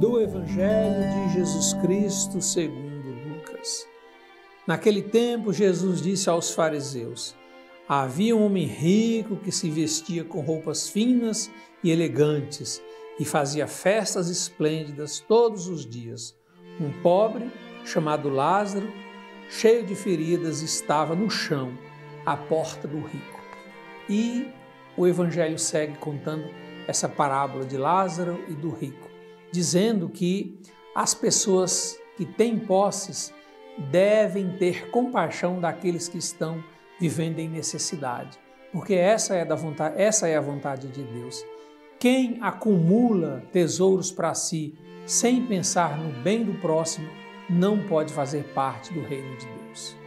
do Evangelho de Jesus Cristo segundo Lucas. Naquele tempo, Jesus disse aos fariseus: Havia um homem rico que se vestia com roupas finas e elegantes e fazia festas esplêndidas todos os dias. Um pobre, chamado Lázaro, cheio de feridas, estava no chão, à porta do rico. E o Evangelho segue contando essa parábola de Lázaro e do rico, dizendo que as pessoas que têm posses devem ter compaixão daqueles que estão vivendo em necessidade, porque essa é da vontade, essa é a vontade de Deus. Quem acumula tesouros para si sem pensar no bem do próximo não pode fazer parte do reino de Deus.